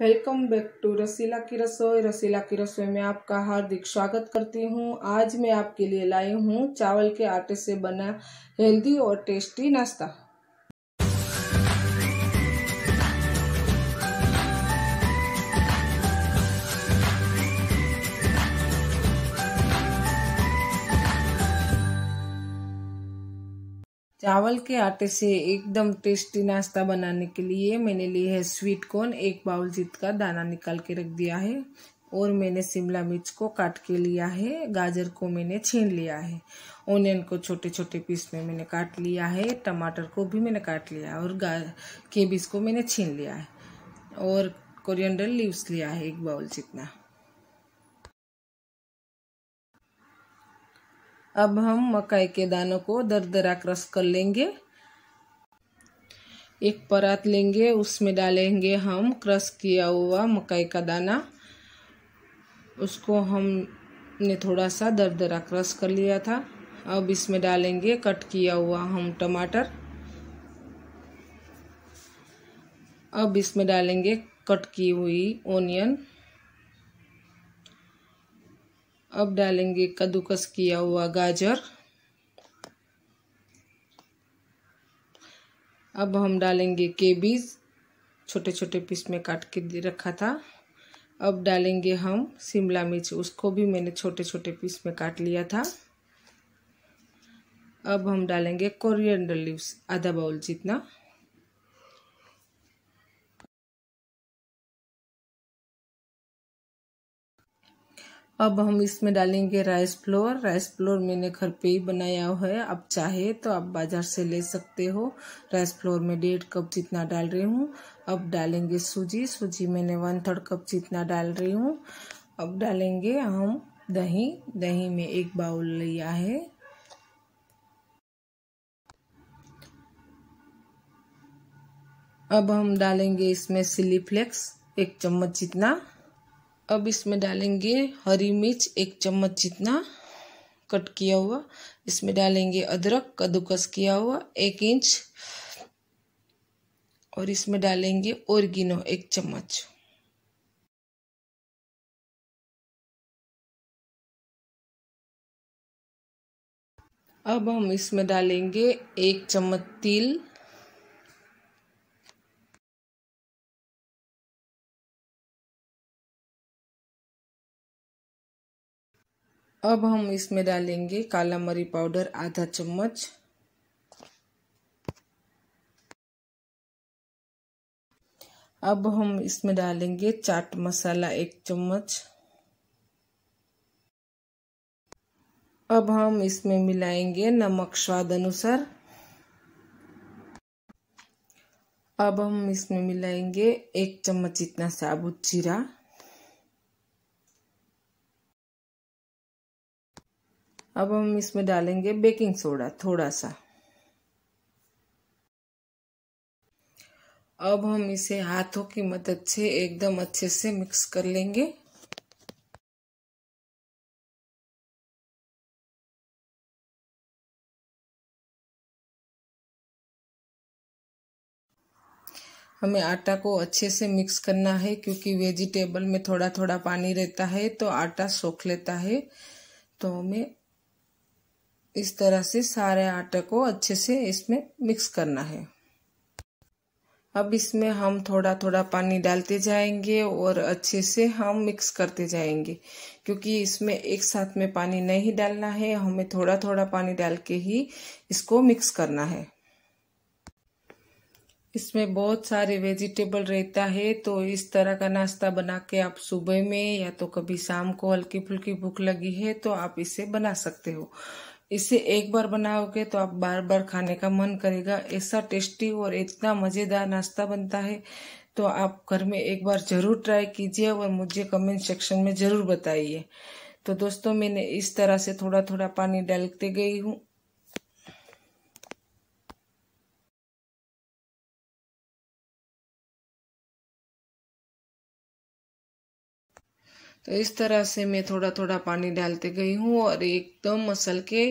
Welcome back to रसीला की रसोई, रसीला की रसोई में आपका हार्दिक स्वागत करती हूँ। आज मैं आपके लिए लाई हूँ चावल के आटे से बना हेल्दी और टेस्टी नाश्ता। चावल के आटे से एकदम टेस्टी नाश्ता बनाने के लिए मैंने लिए है स्वीट कॉर्न एक बाउल जीत का दाना निकाल के रख दिया है और मैंने शिमला मिर्च को काट के लिया है, गाजर को मैंने छीन लिया है ओनियन को छोटे छोटे पीस में मैंने काट लिया है, टमाटर को भी मैंने काट लिया है और केबिस को मैंने छीन लिया है और कोरिएंडर लीव्स लिया है एक बाउल जितना। अब हम मकाई के दानों को दरदरा क्रश कर लेंगे। एक परात लेंगे, उसमें डालेंगे हम क्रश किया हुआ मकाई का दाना। उसको हमने थोड़ा सा दरदरा क्रश कर लिया था। अब इसमें डालेंगे कट किया हुआ हम टमाटर। अब इसमें डालेंगे कट की हुई ओनियन। अब डालेंगे कद्दूकस किया हुआ गाजर। अब हम डालेंगे केबीज छोटे छोटे पीस में काट के रखा था। अब डालेंगे हम शिमला मिर्च, उसको भी मैंने छोटे छोटे पीस में काट लिया था। अब हम डालेंगे कोरिएंडर लीव्स, आधा बाउल जितना। अब हम इसमें डालेंगे राइस फ्लोर राइस फ्लोर मैंने घर पे ही बनाया हुआ है। अब चाहे तो आप बाज़ार से ले सकते हो। राइस फ्लोर में डेढ़ कप जितना डाल रही हूँ। अब डालेंगे सूजी। सूजी मैंने वन थर्ड कप जितना डाल रही हूँ। अब डालेंगे हम दही। दही में एक बाउल लिया है। अब हम डालेंगे इसमें सिली फ्लेक्स एक चम्मच जितना। अब इसमें डालेंगे हरी मिर्च, एक चम्मच जितना कट किया हुआ। इसमें डालेंगे अदरक, कद्दूकस किया हुआ, एक इंच। और इसमें डालेंगे ओरगिनो, एक चम्मच। अब हम इसमें डालेंगे एक चम्मच तिल। अब हम इसमें डालेंगे काला मरी पाउडर, आधा चम्मच। अब हम इसमें डालेंगे चाट मसाला एक चम्मच। अब हम इसमें मिलाएँगे नमक स्वाद अनुसार। अब हम इसमें मिलाएँगे एक चम्मच इतना साबुत जीरा। अब हम इसमें डालेंगे बेकिंग सोडा थोड़ा सा अब हम इसे हाथों की मदद से एकदम अच्छे से मिक्स कर लेंगे। हमें आटा को अच्छे से मिक्स करना है, क्योंकि वेजिटेबल में थोड़ा थोड़ा पानी रहता है तो आटा सोख लेता है। तो हमें इस तरह से सारे आटे को अच्छे से इसमें मिक्स करना है। अब इसमें हम थोड़ा थोड़ा पानी डालते जाएँगे और अच्छे से हम मिक्स करते जाएँगे, क्योंकि इसमें एक साथ में पानी नहीं डालना है, हमें थोड़ा थोड़ा पानी डाल के ही इसको मिक्स करना है। इसमें बहुत सारे वेजिटेबल रहता है तो इस तरह का नाश्ता बना के आप सुबह में या तो कभी शाम को हल्की फुल्की भूख लगी है तो आप इसे बना सकते हो। इसे एक बार बनाओगे तो आप बार बार खाने का मन करेगा। ऐसा टेस्टी और इतना मज़ेदार नाश्ता बनता है तो आप घर में एक बार ज़रूर ट्राई कीजिए और मुझे कमेंट सेक्शन में ज़रूर बताइए। तो दोस्तों, मैंने इस तरह से थोड़ा थोड़ा पानी डालते गई हूँ। तो इस तरह से मैं थोड़ा थोड़ा पानी डालते गई हूँ और एकदम मसल के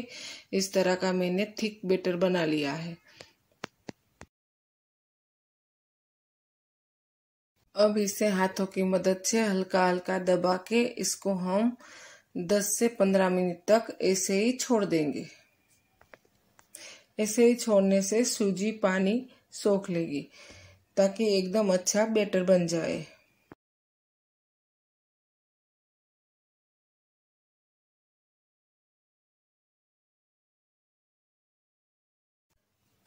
इस तरह का मैंने थिक बेटर बना लिया है। अब इसे हाथों की मदद से हल्का हल्का दबा के इसको हम 10 से 15 मिनट तक ऐसे ही छोड़ देंगे। ऐसे ही छोड़ने से सूजी पानी सोख लेगी ताकि एकदम अच्छा बेटर बन जाए।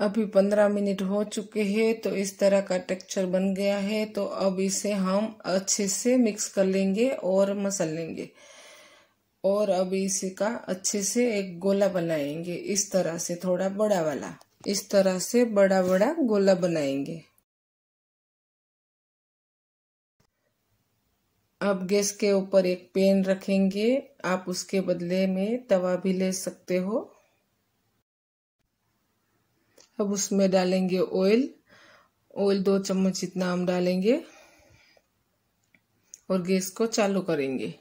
अभी पंद्रह मिनट हो चुके हैं तो इस तरह का टेक्सचर बन गया है तो अब इसे हम अच्छे से मिक्स कर लेंगे और मसल लेंगे। और अब इसी का अच्छे से एक गोला बनाएँगे, इस तरह से थोड़ा बड़ा वाला। इस तरह से बड़ा बड़ा गोला बनाएँगे। अब गैस के ऊपर एक पेन रखेंगे। आप उसके बदले में तवा भी ले सकते हो। अब उसमें डालेंगे ऑयल ऑयल दो चम्मच इतना हम डालेंगे और गैस को चालू करेंगे।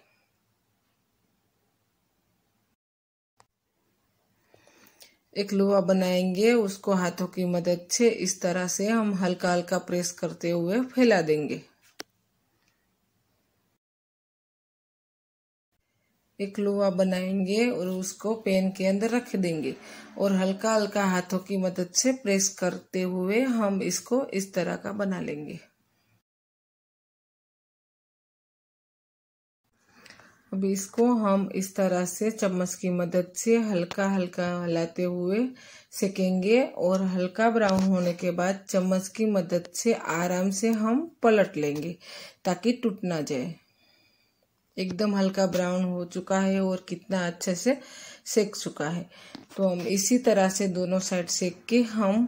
एक लोहा बनाएँगे, उसको हाथों की मदद से इस तरह से हम हल्का हल्का प्रेस करते हुए फैला देंगे। एक लोहा बनाएँगे और उसको पेन के अंदर रख देंगे। और हल्का हल्का हाथों की मदद से प्रेस करते हुए हम इसको इस तरह का बना लेंगे। अब इसको हम इस तरह से चम्मच की मदद से हल्का हल्का हलाते हुए सेकेंगे और हल्का ब्राउन होने के बाद चम्मच की मदद से आराम से हम पलट लेंगे ताकि टूट ना जाए। एकदम हल्का ब्राउन हो चुका है और कितना अच्छे से सेक चुका है। तो हम इसी तरह से दोनों साइड सेक के हम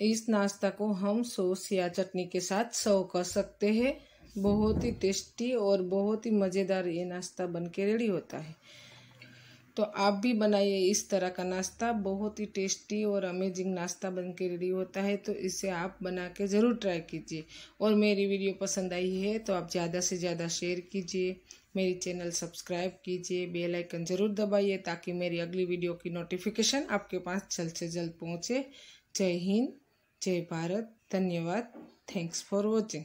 इस नाश्ता को हम सॉस या चटनी के साथ सर्व कर सकते हैं। बहुत ही टेस्टी और बहुत ही मज़ेदार ये नाश्ता बन के रेडी होता है। तो आप भी बनाइए इस तरह का नाश्ता। बहुत ही टेस्टी और अमेजिंग नाश्ता बन के रेडी होता है तो इसे आप बना के ज़रूर ट्राई कीजिए। और मेरी वीडियो पसंद आई है तो आप ज़्यादा से ज़्यादा शेयर कीजिए। मेरी चैनल सब्सक्राइब कीजिए बेल आइकन ज़रूर दबाइए, ताकि मेरी अगली वीडियो की नोटिफिकेशन आपके पास जल्द से जल्द पहुँचे। जय हिंद, जय भारत, धन्यवाद। Thanks for watching